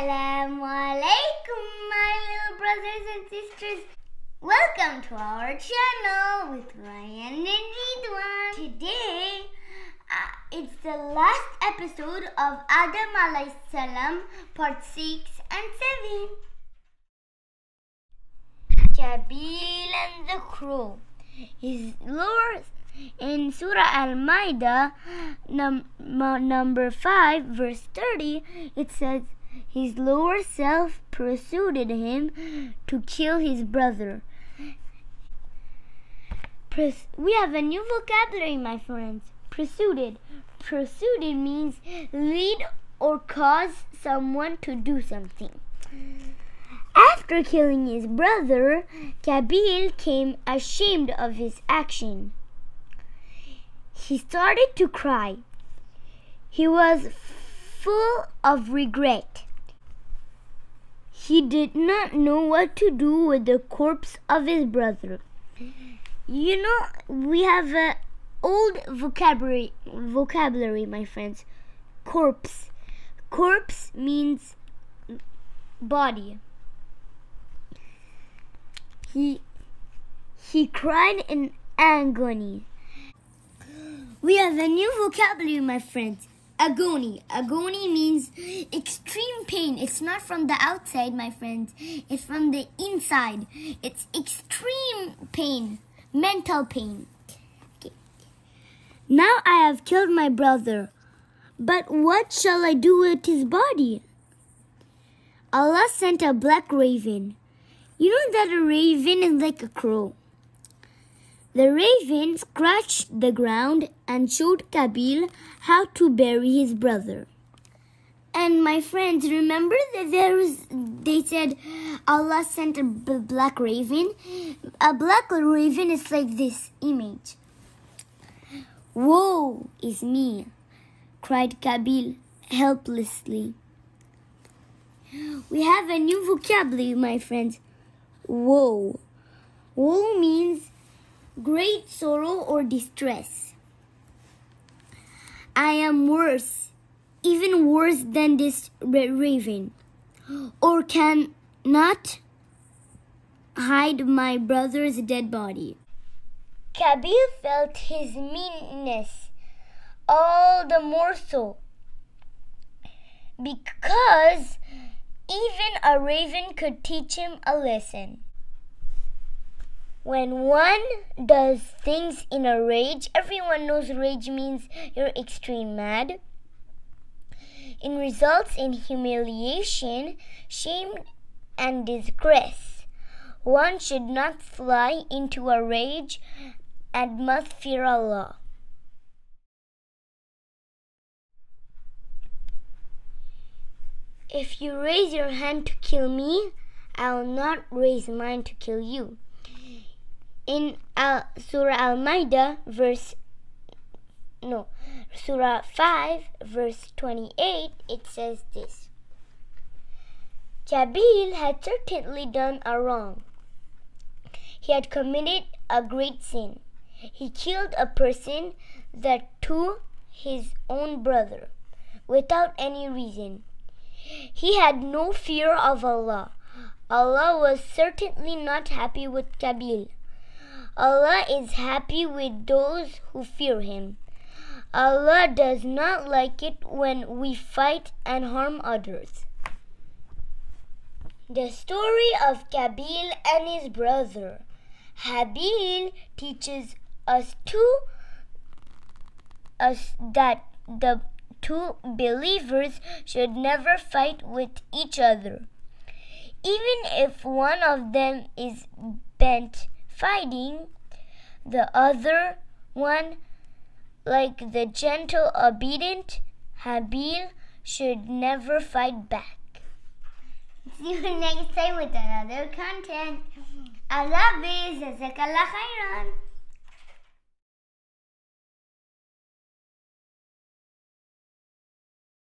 Assalamu alaikum, my little brothers and sisters. Welcome to our channel with Ryan and Ridwan. Today, uh, it's the last episode of Adam salam, part 6 and 7. Kabil and the Crow. His lure in Surah Al Ma'idah, num- number 5, verse 30, it says, His lower self pursued him to kill his brother. We have a new vocabulary, my friends. Pursued. Pursued means lead or cause someone to do something. After killing his brother, Kabil came ashamed of his action. He started to cry. He was full of regret. He did not know what to do with the corpse of his brother. You know, we have an old vocabulary, vocabulary, my friends. Corpse. Corpse means body. He he cried in agony. We have a new vocabulary, my friends. Agony. Agony means extreme pain. It's not from the outside, my friends. It's from the inside. It's extreme pain. Mental pain. Okay. Now I have killed my brother. But what shall I do with his body? Allah sent a black raven. You know that a raven is like a crow. The raven scratched the ground and showed Kabil how to bury his brother. And my friends, remember that there was, they said Allah sent a black raven? A black raven is like this image. Woe is me, cried Kabil helplessly. We have a new vocabulary, my friends. Woe. Woe means great sorrow or distress. I am worse, even worse than this raven, or can not hide my brother's dead body. Kabil felt his meanness all the more so because even a raven could teach him a lesson. When one does things in a rage, everyone knows rage means you're extreme mad. It results in humiliation, shame, and disgrace. One should not fly into a rage and must fear Allah. If you raise your hand to kill me, I will not raise mine to kill you in Al, Surah Al Ma'idah, verse no, Surah 5, verse 28, it says this Kabil had certainly done a wrong. He had committed a great sin. He killed a person that to his own brother without any reason. He had no fear of Allah. Allah was certainly not happy with Kabil. Allah is happy with those who fear Him. Allah does not like it when we fight and harm others. The story of Kabil and his brother. Habil teaches us to us that the two believers should never fight with each other. Even if one of them is bent fighting, the other one, like the gentle, obedient Habil, should never fight back. See you next time with another content. Allah Hafiz. Jazakallah.